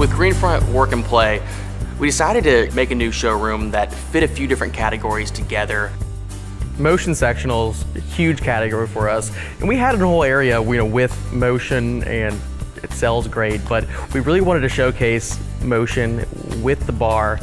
With Green Front Work and Play, we decided to make a new showroom that fit a few different categories together. Motion sectionals, a huge category for us. And we had a whole area you know, with motion and it sells great, but we really wanted to showcase motion with the bar,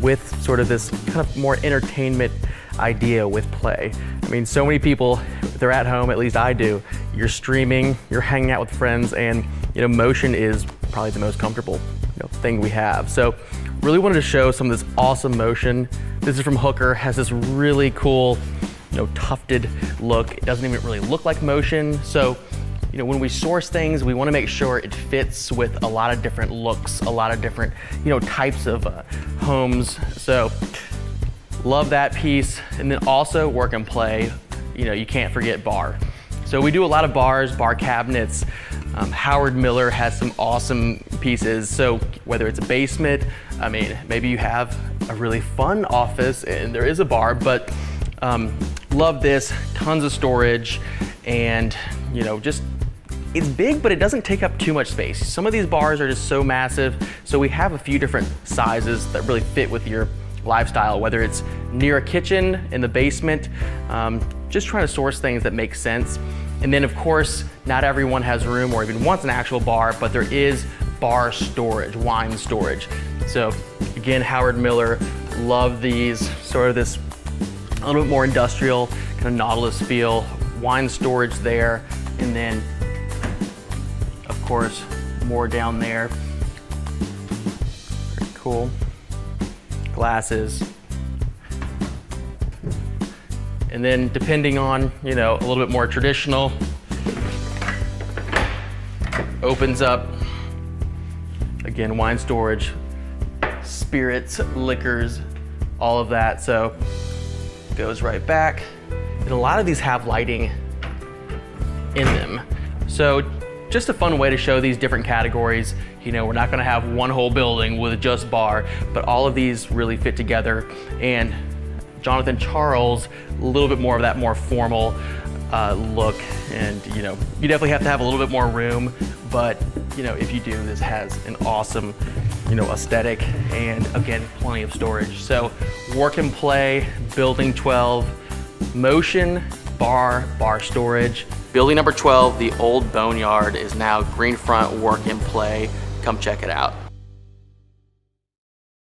with sort of this kind of more entertainment idea with play. I mean, so many people, they're at home, at least I do, you're streaming, you're hanging out with friends, and you know, motion is probably the most comfortable you know, thing we have. So really wanted to show some of this awesome motion. This is from Hooker, has this really cool, you know, tufted look. It doesn't even really look like motion. So, you know, when we source things, we want to make sure it fits with a lot of different looks, a lot of different, you know, types of uh, homes. So love that piece. And then also work and play, you know, you can't forget bar. So we do a lot of bars, bar cabinets. Um, Howard Miller has some awesome pieces. So whether it's a basement, I mean, maybe you have a really fun office and there is a bar, but um, love this, tons of storage and you know, just it's big, but it doesn't take up too much space. Some of these bars are just so massive, so we have a few different sizes that really fit with your lifestyle, whether it's near a kitchen, in the basement, um, just trying to source things that make sense. And then of course, not everyone has room or even wants an actual bar, but there is bar storage, wine storage. So again, Howard Miller, love these, sort of this a little bit more industrial, kind of Nautilus feel, wine storage there, and then of course, more down there. Very cool. Glasses, and then depending on, you know, a little bit more traditional, opens up, again, wine storage, spirits, liquors, all of that. So goes right back. And a lot of these have lighting in them. So just a fun way to show these different categories. You know, we're not gonna have one whole building with just bar, but all of these really fit together. And Jonathan Charles, a little bit more of that more formal uh, look. And, you know, you definitely have to have a little bit more room, but, you know, if you do, this has an awesome, you know, aesthetic and again, plenty of storage. So work and play, building 12, motion, bar, bar storage. Building number 12, the old Boneyard, is now Green Front Work and Play. Come check it out.